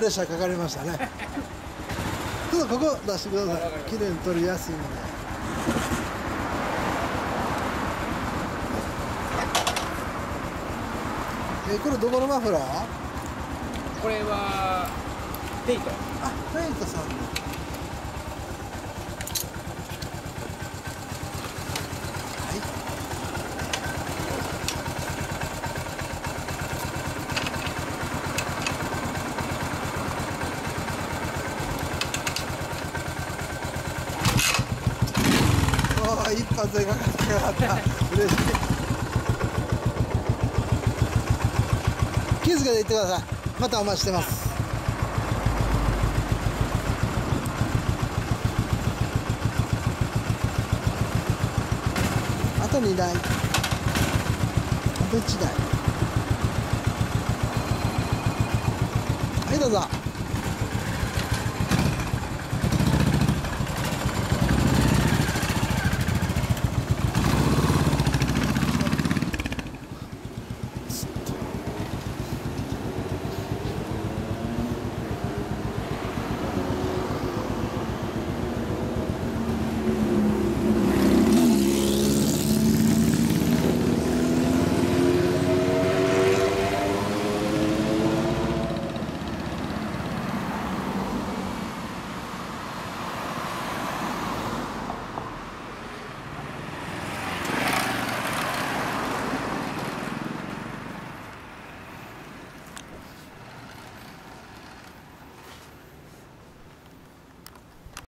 プレッシャーかかりましたね。ちょっとここ出してください。綺麗に取りやすいんで。えこれどこのマフラー？これはテイト。あフェイトさんのはいああ一発でかかった嬉しい気づけていってくださいまたお待ちしてますあと2台あと1台はいどうぞ